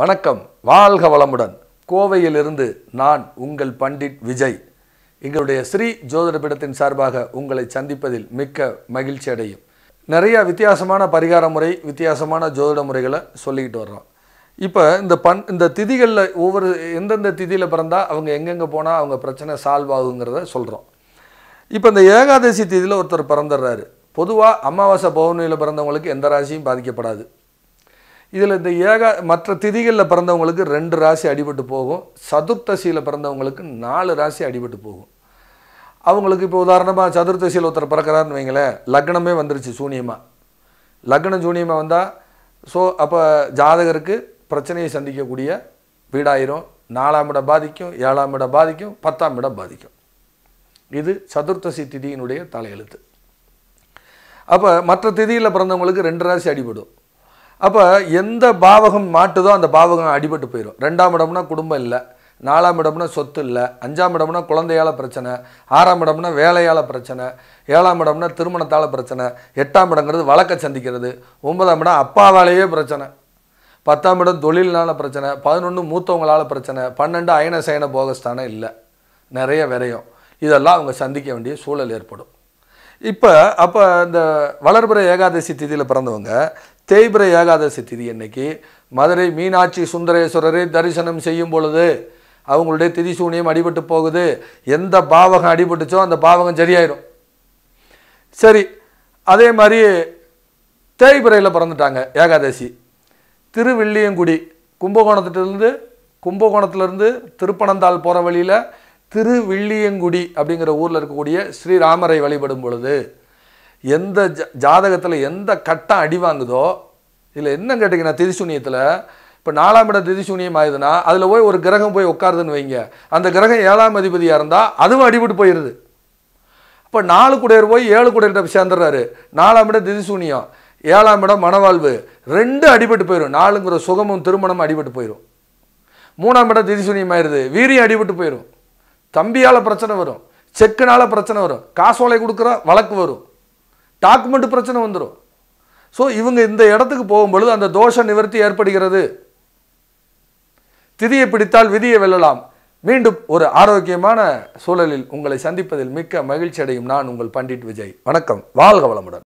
வணக்கம். வாழ்க வளமுடன். கோவையிலிருந்து நான் உங்கள் பண்டிட் விஜய். எங்களுடைய ஸ்ரீ ஜோதிட பீடத்தின் சார்பாக உங்களை சந்திப்பதில் மிக்க மகிழ்ச்சி அடையும். நிறைய வித்தியாசமான பரிகார முறை வித்தியாசமான ஜோதிட முறைகளை சொல்லிக்கிட்டு வர்றோம். இப்போ இந்த பண் இந்த திதிகளில் ஒவ்வொரு எந்தெந்த திதியில் பிறந்தால் அவங்க எங்கெங்கே போனால் அவங்க பிரச்சனை சால்வ் ஆகுங்கிறத சொல்கிறோம் இப்போ இந்த ஏகாதசி திதியில் ஒருத்தர் பிறந்துடுறாரு பொதுவாக அமாவாசை பௌர்ணமியில் பிறந்தவங்களுக்கு எந்த ராசியும் பாதிக்கப்படாது. இதில் இந்த ஏகா மற்ற திதிகளில் பிறந்தவங்களுக்கு ரெண்டு ராசி அடிபட்டு போகும். சதுர்த்தசியில் பிறந்தவங்களுக்கு நாலு ராசி அடிபட்டு போகும். அவங்களுக்கு இப்போ உதாரணமாக சதுர்த்தசியில் ஒருத்தர் பிறக்கிறாருன்னு வைங்களேன் லக்னமே வந்துருச்சு சூனியமாக லக்னம் சூனியமாக வந்தால் ஸோ அப்போ ஜாதகருக்கு பிரச்சனையை சந்திக்கக்கூடிய வீடாயிரும். நாலாம் இடம் பாதிக்கும் ஏழாம் இடம் பாதிக்கும் பத்தாம் இடம் பாதிக்கும். இது சதுர்த்தசி திதியினுடைய தலையெழுத்து. அப்போ மற்ற திதியில் பிறந்தவங்களுக்கு ரெண்டு ராசி அடிபடும். அப்போ எந்த பாவகம் மாட்டுதோ அந்த பாவகம் அடிபட்டு போயிடும் ரெண்டாம் இடம்னா குடும்பம் இல்லை நாலாம் இடம்னா சொத்து இல்லை அஞ்சாம் இடம்னா குழந்தையால் பிரச்சனை ஆறாம் இடம்னா வேலையால் பிரச்சனை ஏழாம் இடம்னா திருமணத்தால் பிரச்சனை எட்டாம் இடங்கிறது வழக்க சந்திக்கிறது ஒன்பதாம் இடம் அப்பாவாலேயே பிரச்சனை பத்தாம் இடம் தொழில்னால பிரச்சனை பதினொன்று மூத்தவங்களால் பிரச்சனை பன்னெண்டு அயன சயன போகஸ்தானம் இல்லை நிறைய விரையும். இதெல்லாம் அவங்க சந்திக்க வேண்டிய சூழல் ஏற்படும். இப்போ அப்போ இந்த வளர்பிற ஏகாதசி திதியில் பிறந்தவங்க தேய்பிற ஏகாதசி திதி அன்னைக்கு மதுரை மீனாட்சி சுந்தரேஸ்வரரை தரிசனம் செய்யும் பொழுது அவங்களுடைய திதி சூனியம் அடிபட்டு போகுது. எந்த பாவகம் அடிபட்டுச்சோ அந்த பாவகம் சரியாயிடும் சரி அதே மாதிரி தேய்பிறையில் பிறந்துட்டாங்க ஏகாதசி. திருவில்லியங்குடி கும்பகோணத்துலேருந்து கும்பகோணத்துலேருந்து திருப்பனந்தாள் போகிற வழியில் திருவில்லியங்குடி அப்படிங்கிற ஊரில் இருக்கக்கூடிய ஸ்ரீராமரை வழிபடும் பொழுது எந்த ஜ ஜாதகத்தில் எந்த கட்டம் அடி வாங்குதோ இதில் என்ன கேட்டிங்கன்னா திரிசூனியத்தில் இப்போ நாலாம் இடம் திதிசூனியம் ஆகுதுன்னா அதில் போய் ஒரு கிரகம் போய் உட்காருதுன்னு வைங்க. அந்த கிரகம் ஏழாம் அதிபதியாக இருந்தால் அதுவும் அடிபட்டு போயிடுது இப்போ நாலு குடையர் போய் ஏழு குடையர்கிட்ட சேர்ந்துடுறாரு. நாலாம் இடம் திதிசூனியம் ஏழாம் இடம் மனவாழ்வு ரெண்டு அடிபட்டு போயிடும் நாலுங்கிற சுகமும் திருமணம் அடிபட்டு போயிடும் மூணாம் இடம் திதிசூனியம் ஆயிடுது வீரியம் அடிபட்டு போயிடும் தம்பியால் பிரச்சனை வரும். செக்குனால் பிரச்சனை வரும். காசோலை கொடுக்குற வழக்கு வரும். டாக்குமெண்ட் பிரச்சனை வந்துடும் ஸோ இவங்க இந்த இடத்துக்கு போகும்பொழுது அந்த தோஷ நிவர்த்தி ஏற்படுகிறது. திதியை பிடித்தால் விதியை வெல்லலாம். மீண்டும் ஒரு ஆரோக்கியமான சூழலில் உங்களை சந்திப்பதில் மிக்க மகிழ்ச்சி அடையும் நான் உங்கள் பண்டிட் விஜய். வணக்கம். வாழ்க வளமுடன்.